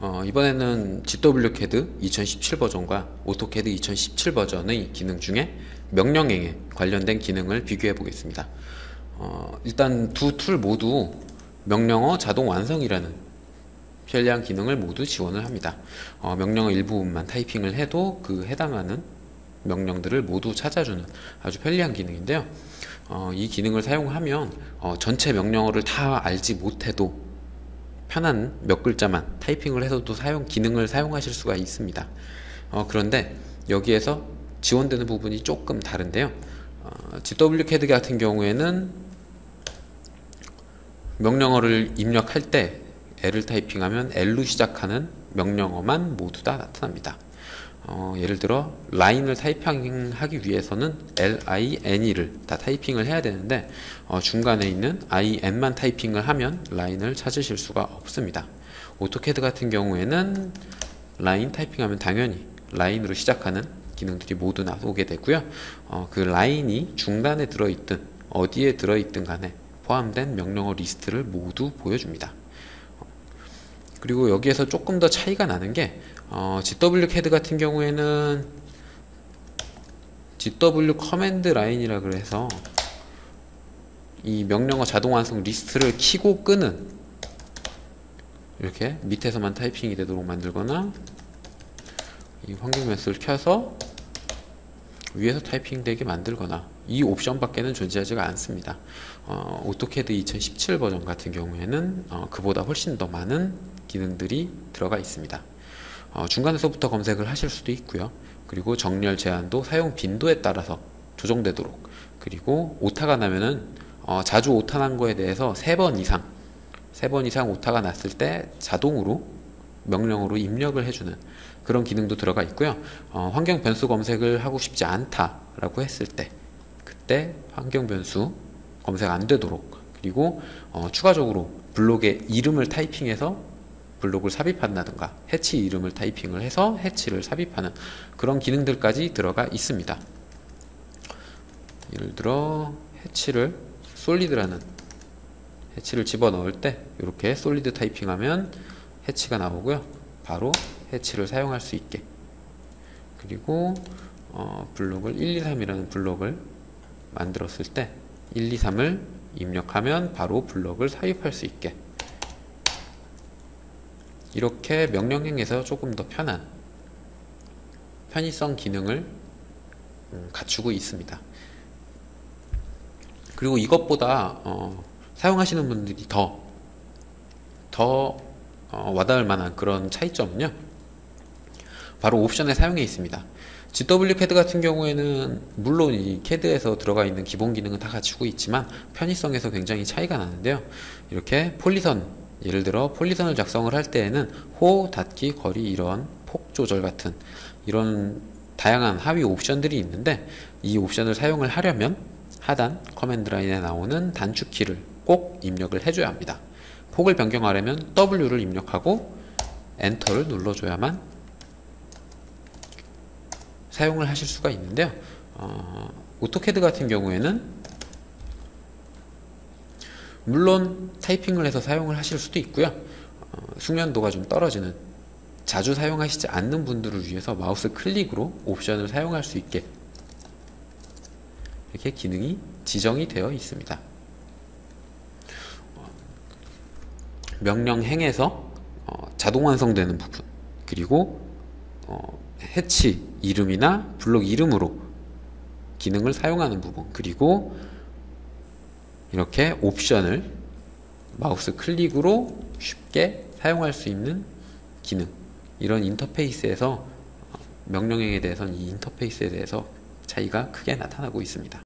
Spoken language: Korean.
어, 이번에는 GWCAD 2017 버전과 AutoCAD 2017 버전의 기능 중에 명령행에 관련된 기능을 비교해 보겠습니다. 어, 일단 두 툴 모두 명령어 자동 완성이라는 편리한 기능을 모두 지원을 합니다. 어, 명령어 일부분만 타이핑을 해도 그 해당하는 명령들을 모두 찾아주는 아주 편리한 기능인데요. 어, 이 기능을 사용하면 어, 전체 명령어를 다 알지 못해도 편한 몇 글자만 타이핑을 해서도 사용 기능을 사용하실 수가 있습니다. 어, 그런데 여기에서 지원되는 부분이 조금 다른데요. 어, GWCAD 같은 경우에는 명령어를 입력할 때 L을 타이핑하면 L로 시작하는 명령어만 모두 다 나타납니다. 어, 예를 들어 라인을 타이핑하기 위해서는 L-I-N-E를 다 타이핑을 해야 되는데 어, 중간에 있는 I-N만 타이핑을 하면 라인을 찾으실 수가 없습니다. AutoCAD 같은 경우에는 라인 타이핑하면 당연히 라인으로 시작하는 기능들이 모두 나오게 되고요. 어, 그 라인이 중간에 들어있든 어디에 들어있든 간에 포함된 명령어 리스트를 모두 보여줍니다. 그리고 여기에서 조금 더 차이가 나는 게 어, ZWCAD 같은 경우에는 GW 커맨드 라인이라 그래서 이 명령어 자동 완성 리스트를 키고 끄는 이렇게 밑에서만 타이핑이 되도록 만들거나 이 환경 변수를 켜서 위에서 타이핑 되게 만들거나 이 옵션 밖에는 존재하지가 않습니다. 어, AutoCAD 2017 버전 같은 경우에는 어, 그보다 훨씬 더 많은 기능들이 들어가 있습니다. 어, 중간에서부터 검색을 하실 수도 있고요. 그리고 정렬 제한도 사용 빈도에 따라서 조정되도록 그리고 오타가 나면은 어, 자주 오타 난 거에 대해서 세번 이상 세번 이상 오타가 났을 때 자동으로 명령으로 입력을 해주는 그런 기능도 들어가 있고요. 어, 환경 변수 검색을 하고 싶지 않다라고 했을 때 그때 환경 변수 검색 안 되도록 그리고 어, 추가적으로 블록의 이름을 타이핑해서 블록을 삽입한다든가 해치 이름을 타이핑을 해서 해치를 삽입하는 그런 기능들까지 들어가 있습니다. 예를 들어 해치를 솔리드라는 해치를 집어넣을 때 이렇게 솔리드 타이핑하면 해치가 나오고요. 바로 해치를 사용할 수 있게 그리고 어, 블록을 1, 2, 3이라는 블록을 만들었을 때 1, 2, 3을 입력하면 바로 블록을 삽입할 수 있게 이렇게 명령행에서 조금 더 편한 편의성 기능을 음, 갖추고 있습니다. 그리고 이것보다 어, 사용하시는 분들이 더, 더 어, 와닿을 만한 그런 차이점은요. 바로 옵션의 사용에 있습니다. GW CAD 같은 경우에는 물론 이 CAD에서 들어가 있는 기본 기능은 다 갖추고 있지만 편의성에서 굉장히 차이가 나는데요. 이렇게 폴리선 예를 들어 폴리선을 작성을 할 때에는 호, 닫기, 거리 이런 폭 조절 같은 이런 다양한 하위 옵션들이 있는데 이 옵션을 사용을 하려면 하단 command line에 나오는 단축키를 꼭 입력을 해줘야 합니다. 폭을 변경하려면 W를 입력하고 엔터를 눌러줘야만 사용을 하실 수가 있는데요. 어, AutoCAD 같은 경우에는 물론 타이핑을 해서 사용을 하실 수도 있고요. 어, 숙련도가 좀 떨어지는 자주 사용하시지 않는 분들을 위해서 마우스 클릭으로 옵션을 사용할 수 있게 이렇게 기능이 지정이 되어 있습니다. 명령행에서 어, 자동 완성되는 부분 그리고 어, 해치 이름이나 블록 이름으로 기능을 사용하는 부분 그리고 이렇게 옵션을 마우스 클릭으로 쉽게 사용할 수 있는 기능 이런 인터페이스에서 명령행에 대해서는 이 인터페이스에 대해서 차이가 크게 나타나고 있습니다.